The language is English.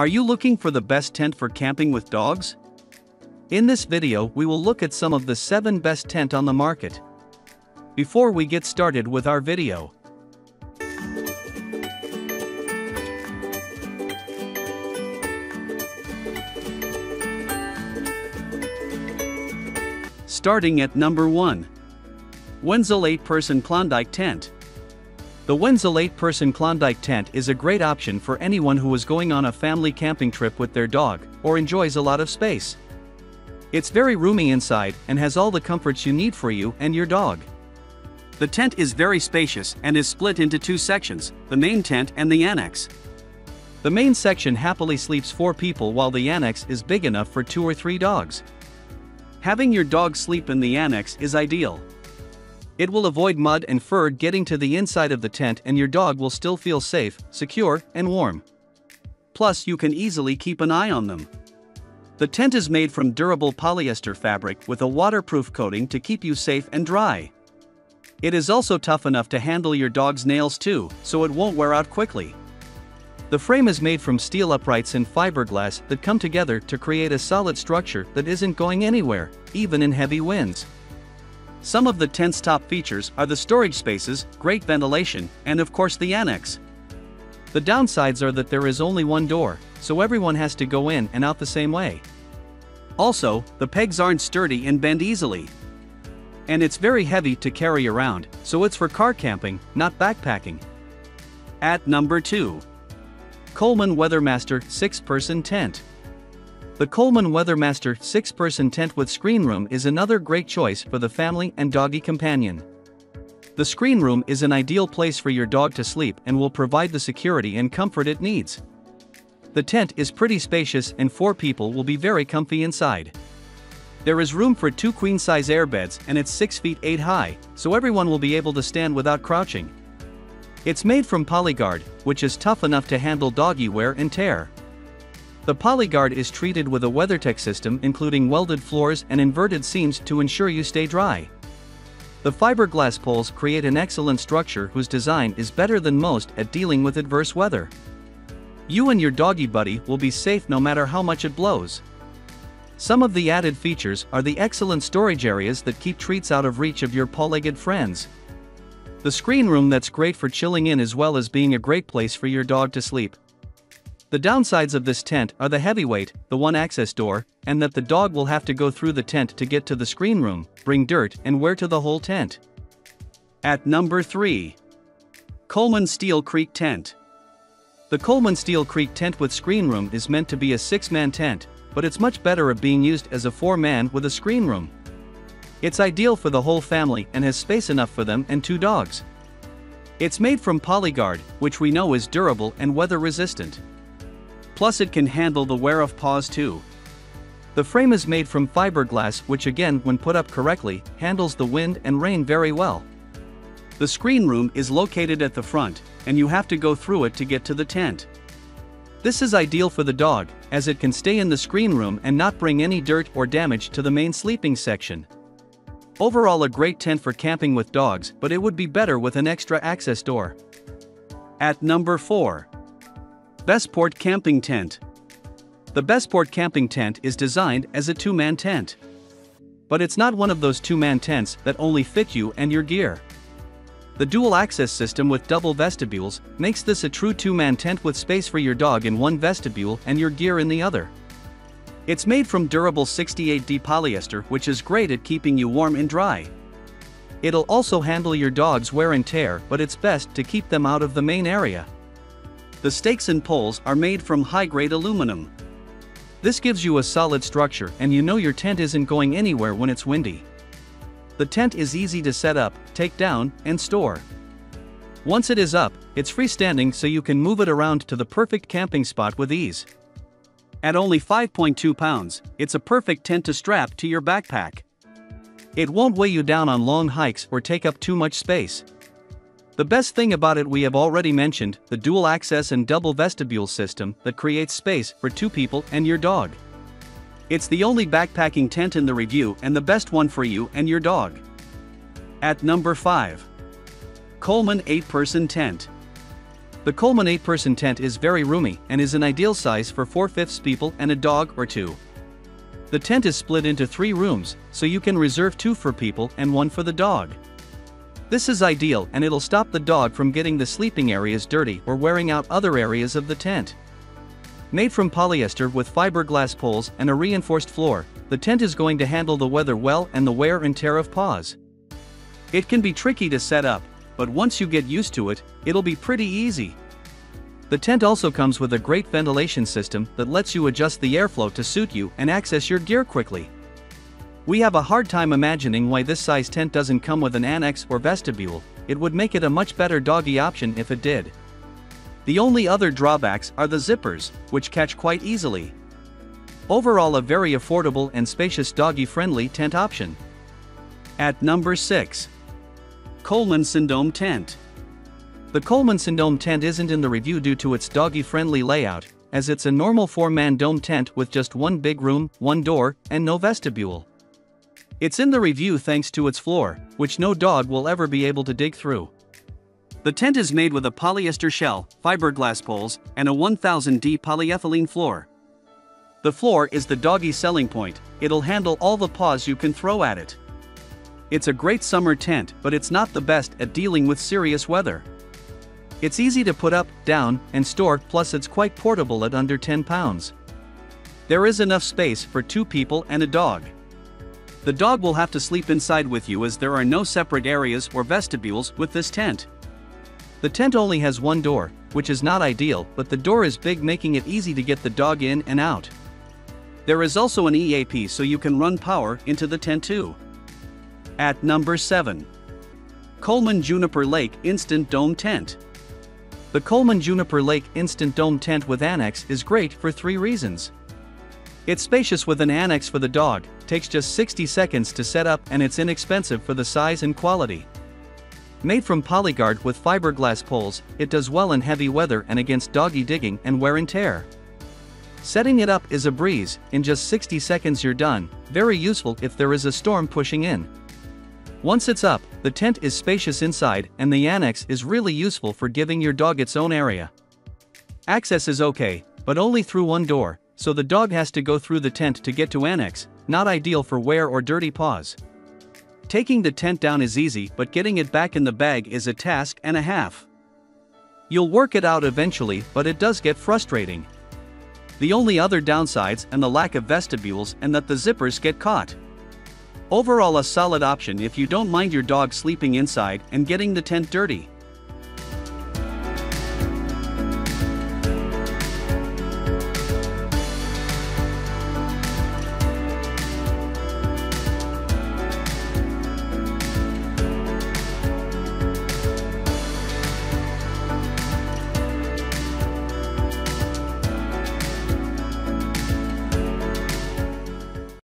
Are you looking for the best tent for camping with dogs? In this video we will look at some of the 7 best tent on the market. Before we get started with our video. Starting at number 1. Wenzel 8-person Klondike Tent. The Wenzel 8-person Klondike tent is a great option for anyone who is going on a family camping trip with their dog, or enjoys a lot of space. It's very roomy inside and has all the comforts you need for you and your dog. The tent is very spacious and is split into two sections, the main tent and the annex. The main section happily sleeps four people while the annex is big enough for two or three dogs. Having your dog sleep in the annex is ideal. It will avoid mud and fur getting to the inside of the tent and your dog will still feel safe, secure, and warm. Plus you can easily keep an eye on them. The tent is made from durable polyester fabric with a waterproof coating to keep you safe and dry. It is also tough enough to handle your dog's nails too, so it won't wear out quickly. The frame is made from steel uprights and fiberglass that come together to create a solid structure that isn't going anywhere, even in heavy winds. Some of the tent's top features are the storage spaces, great ventilation, and of course the annex. The downsides are that there is only one door, so everyone has to go in and out the same way. Also, the pegs aren't sturdy and bend easily. And it's very heavy to carry around, so it's for car camping, not backpacking. At number 2. Coleman Weathermaster 6-Person Tent. The Coleman Weathermaster 6-person tent with screen room is another great choice for the family and doggy companion. The screen room is an ideal place for your dog to sleep and will provide the security and comfort it needs. The tent is pretty spacious and four people will be very comfy inside. There is room for two queen-size airbeds and it's 6 feet 8 high, so everyone will be able to stand without crouching. It's made from Polyguard, which is tough enough to handle doggy wear and tear. The Polyguard is treated with a WeatherTec system including welded floors and inverted seams to ensure you stay dry. The fiberglass poles create an excellent structure whose design is better than most at dealing with adverse weather. You and your doggy buddy will be safe no matter how much it blows. Some of the added features are the excellent storage areas that keep treats out of reach of your paw-legged friends. The screen room that's great for chilling in as well as being a great place for your dog to sleep. The downsides of this tent are the heavyweight, the one access door, and that the dog will have to go through the tent to get to the screen room, bring dirt and wear to the whole tent. At number 3. Coleman Steel Creek Tent. The Coleman Steel Creek tent with screen room is meant to be a six-man tent, but it's much better at being used as a four-man with a screen room. It's ideal for the whole family and has space enough for them and two dogs. It's made from Polyguard, which we know is durable and weather resistant. Plus it can handle the wear of paws too. The frame is made from fiberglass which again when put up correctly, handles the wind and rain very well. The screen room is located at the front, and you have to go through it to get to the tent. This is ideal for the dog, as it can stay in the screen room and not bring any dirt or damage to the main sleeping section. Overall a great tent for camping with dogs but it would be better with an extra access door. At number 4. Bessport Camping Tent. The Bessport Camping Tent is designed as a two-man tent. But it's not one of those two-man tents that only fit you and your gear. The dual access system with double vestibules makes this a true two-man tent with space for your dog in one vestibule and your gear in the other. It's made from durable 68D polyester which is great at keeping you warm and dry. It'll also handle your dog's wear and tear but it's best to keep them out of the main area. The stakes and poles are made from high-grade aluminum. This gives you a solid structure and you know your tent isn't going anywhere when it's windy. The tent is easy to set up, take down, and store. Once it is up, it's freestanding so you can move it around to the perfect camping spot with ease. At only 5.2 pounds, it's a perfect tent to strap to your backpack. It won't weigh you down on long hikes or take up too much space. The best thing about it we have already mentioned, the dual access and double vestibule system that creates space for two people and your dog. It's the only backpacking tent in the review and the best one for you and your dog. At number 5. Coleman 8-Person Tent. The Coleman 8-person tent is very roomy and is an ideal size for 4-fifths people and a dog or two. The tent is split into three rooms, so you can reserve two for people and one for the dog. This is ideal and it'll stop the dog from getting the sleeping areas dirty or wearing out other areas of the tent. Made from polyester with fiberglass poles and a reinforced floor, the tent is going to handle the weather well and the wear and tear of paws. It can be tricky to set up, but once you get used to it, it'll be pretty easy. The tent also comes with a great ventilation system that lets you adjust the airflow to suit you and access your gear quickly. We have a hard time imagining why this size tent doesn't come with an annex or vestibule, it would make it a much better doggy option if it did. The only other drawbacks are the zippers, which catch quite easily. Overall a very affordable and spacious doggy-friendly tent option. At number 6. Coleman Sundome Tent. The Coleman Sundome tent isn't in the review due to its doggy-friendly layout, as it's a normal 4-man dome tent with just one big room, one door, and no vestibule. It's in the review thanks to its floor, which no dog will ever be able to dig through. The tent is made with a polyester shell, fiberglass poles, and a 1000D polyethylene floor. The floor is the doggy selling point, it'll handle all the paws you can throw at it. It's a great summer tent, but it's not the best at dealing with serious weather. It's easy to put up, down, and store, plus it's quite portable at under 10 pounds. There is enough space for two people and a dog. The dog will have to sleep inside with you as there are no separate areas or vestibules with this tent. The tent only has one door, which is not ideal, but the door is big making it easy to get the dog in and out. There is also an EAP so you can run power into the tent too. At number 7. Coleman Juniper Lake Instant Dome Tent. The Coleman Juniper Lake Instant Dome Tent with Annex is great for three reasons. It's spacious with an annex for the dog, takes just 60 seconds to set up and it's inexpensive for the size and quality. Made from Polyguard with fiberglass poles, it does well in heavy weather and against doggy digging and wear and tear. Setting it up is a breeze, in just 60 seconds you're done, very useful if there is a storm pushing in. Once it's up, the tent is spacious inside and the annex is really useful for giving your dog its own area. Access is okay, but only through one door, so the dog has to go through the tent to get to annex, not ideal for wear or dirty paws. Taking the tent down is easy but getting it back in the bag is a task and a half. You'll work it out eventually but it does get frustrating. The only other downsides and the lack of vestibules and that the zippers get caught. Overall a solid option if you don't mind your dog sleeping inside and getting the tent dirty.